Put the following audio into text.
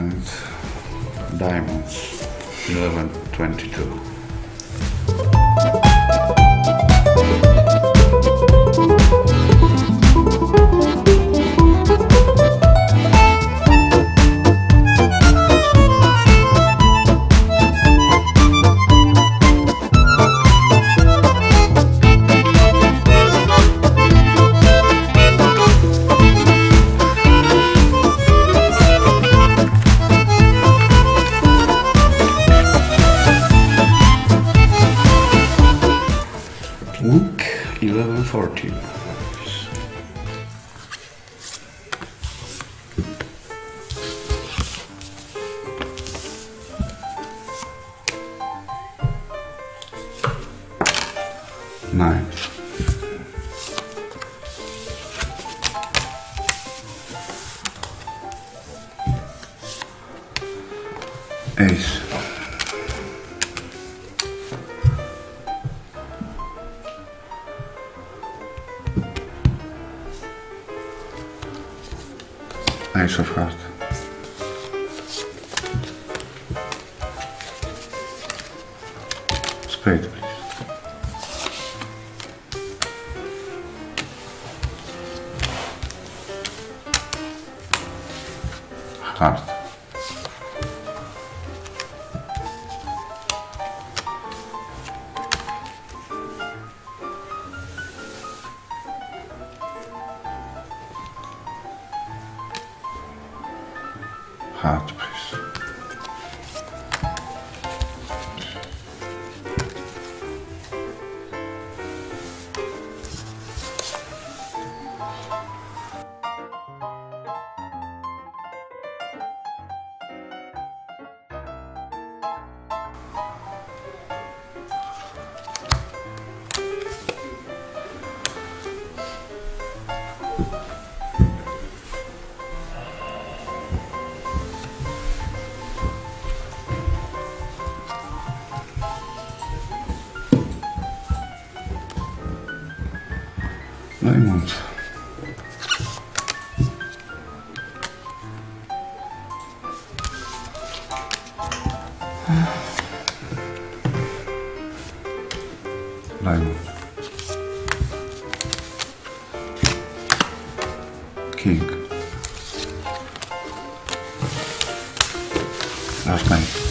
and diamonds 1122 140 nine. Ace. of ijzervracht. please. Hart. heart, please. Nijmond. Nijmond. King. Naast